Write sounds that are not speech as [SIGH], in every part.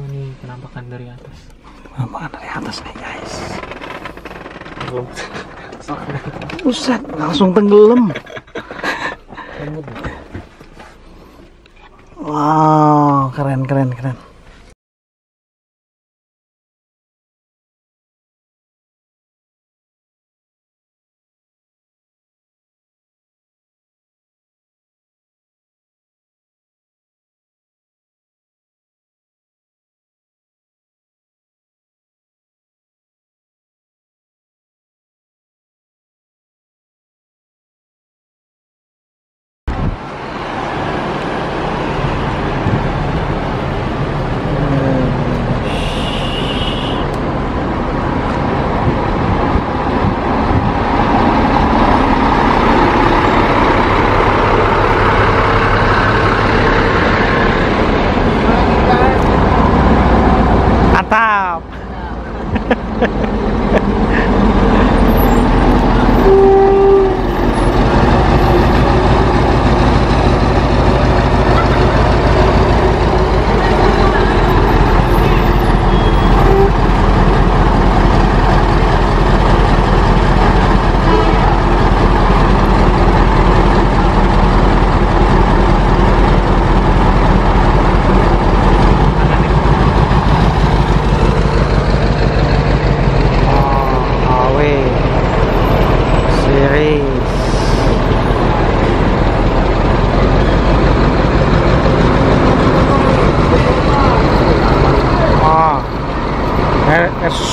Oh, ini penampakan dari atas. Penampakan dari atas nih guys. Belum. Buset, langsung tenggelam. Wow, keren keren keren.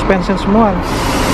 expenses mo. Ah.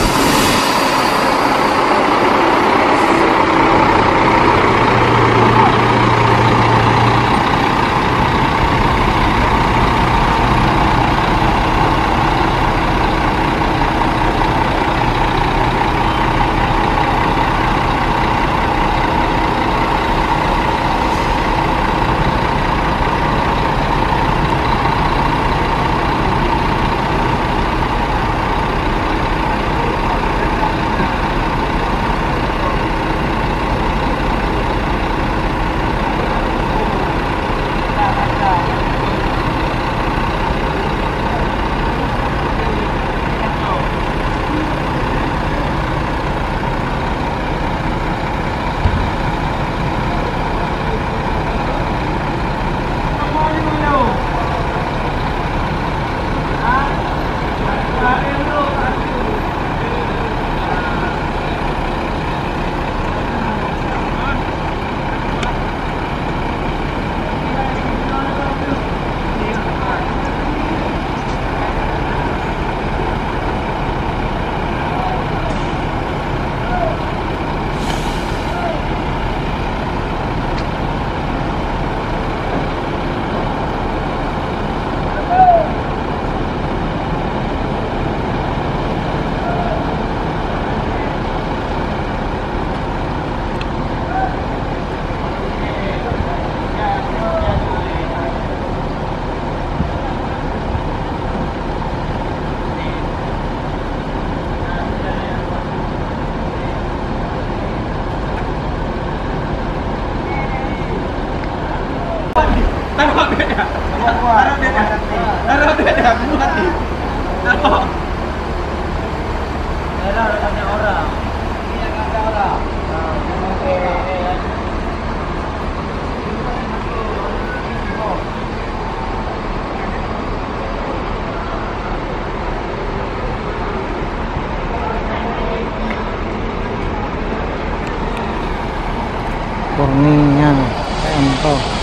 yan ayan po.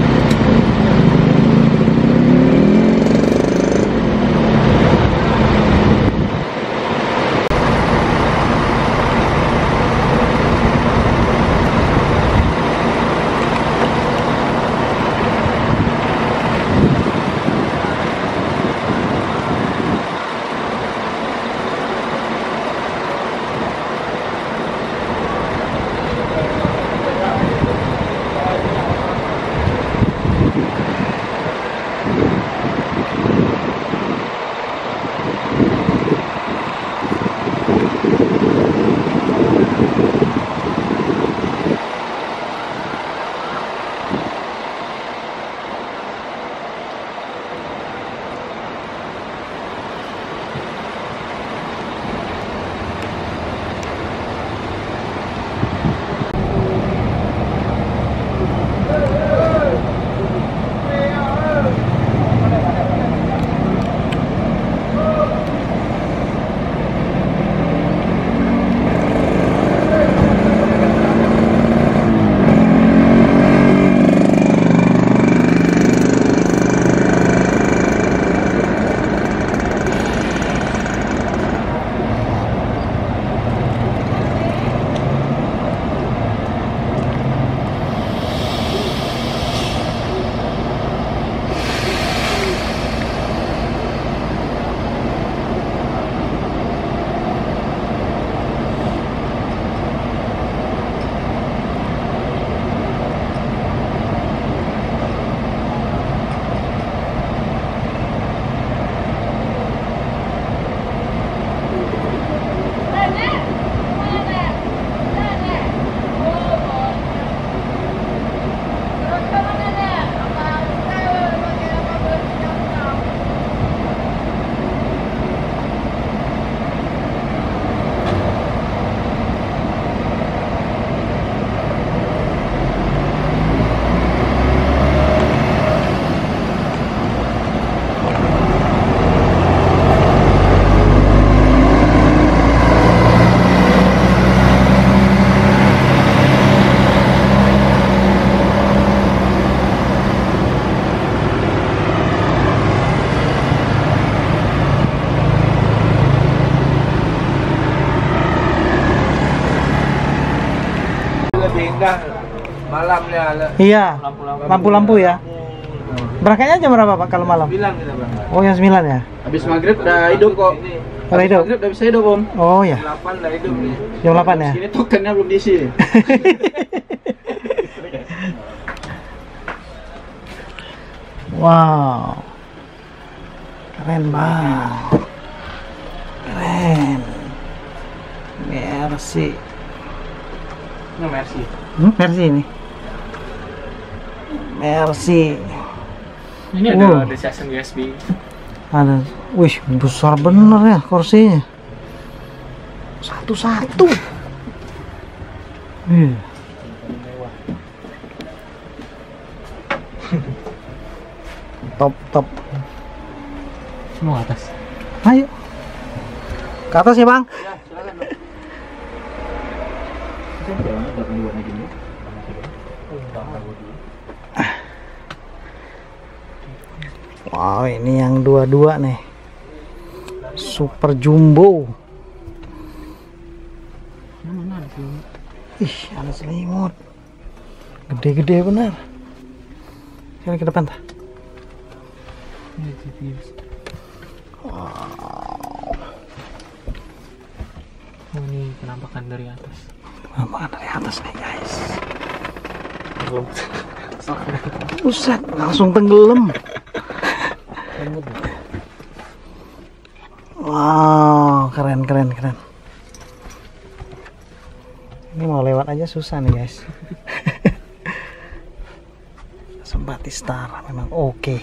lebih indah malamnya Iya. Lampu-lampu. Lampu-lampu ya. Berangkatnya jam berapa Pak kalau malam? bilang kita berangkat Oh, yang 9 ya? Habis maghrib udah hidup kok. Udah hidup? Maghrib udah bisa hidup om. Oh ya, 8 lah hidup nih jam 8 ya? Sini tokennya belum diisi. [LAUGHS] wow. Keren banget. Keren. Mercy. Ini Mercy. Hmm, Mercy ini. Mercy. Ini ada Wow. ada season USB. [LAUGHS] Ada. Wih, besar bener ya kursinya. Satu-satu. Iya. [LAUGHS] top top. Mau ke atas. Ayo. Ke atas ya, Bang. Wow, ini yang dua-dua nih. Super jumbo. Ih, ada selimut. Gede-gede bener. Sini ke depan. Oh, ini penampakan dari atas. Penampakan dari atas nih, guys. Buset, langsung tenggelam. Wow, keren keren keren. Ini mau lewat aja susah nih guys. [LAUGHS] Sembati Star memang oke.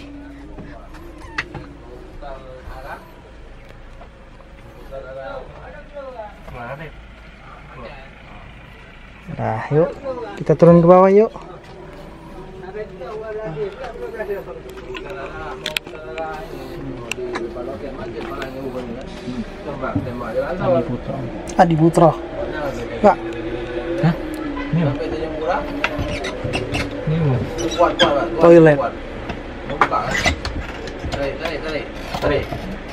Nah, yuk kita turun ke bawah yuk. Adi. Putra. Adi Putra. Enggak. Hah? Ini kuat. Toilet. Kuat. Buka kan. Tarik, tarik, tarik. Tarik.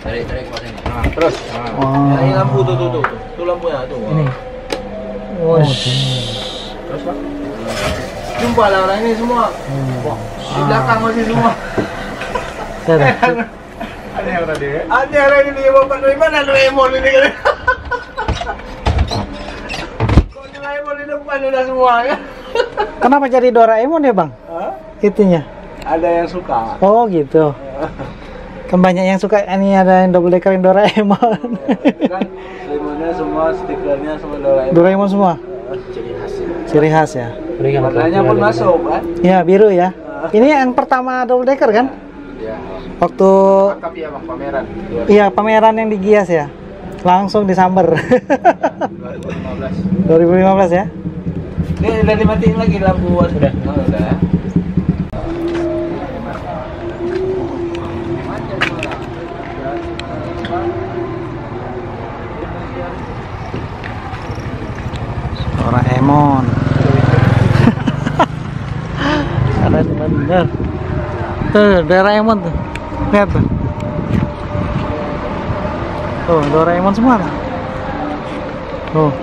Tarik, tarik kuat ini. Nah, terus. Nah. Wah. Ini lampu tuh, tuh, tuh. Tuh lampunya tuh. Ini. Terus Pak. Jumpa lah orang ini semua. Wah, di belakang masih semua. Ada yang [LAUGHS] ya? Ada orang ini bapak dari mana Doraemon ini kan? Kok Doraemon di depan udah semua ya? Kenapa jadi Doraemon ya, Bang? Hah? Itunya. Ada yang suka. Oh, gitu. Kan banyak yang suka ini ada yang double deckerin Doraemon. kan semuanya semua stikernya semua Doraemon. Doraemon semua. Ciri khas. Ciri khas ya. Berikan Warnanya pun masuk kan? Ya, biru ya. Ini yang pertama double decker kan? Ya. Waktu ya bang pameran. iya pameran yang di Gias ya. Langsung disamber. 2015. 2015 ya. Ini udah dimatiin lagi lampu. Sudah. Oh, udah. Doraemon. Ada bener. Tuh, Doraemon tuh. Lihat tuh. Tuh, Doraemon semua tuh. Tuh.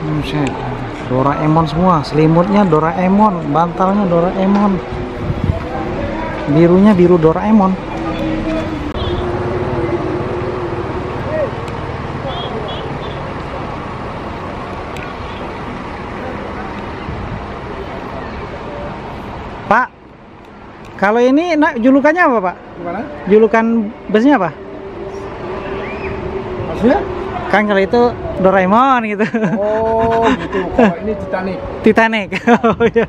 Buset. Doraemon semua, selimutnya Doraemon, bantalnya Doraemon. Birunya biru Doraemon. Pak, kalau ini nak julukannya apa, Pak? Gimana? Julukan busnya apa? Maksudnya? Kan kalau itu Doraemon gitu. Oh gitu. Kalau ini Titanic. Titanic. [LAUGHS] Oh, iya.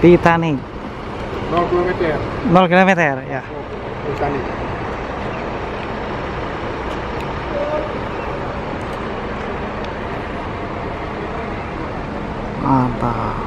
Titanic. 0 km 0 km ya. Oh, Titanic. Mantap.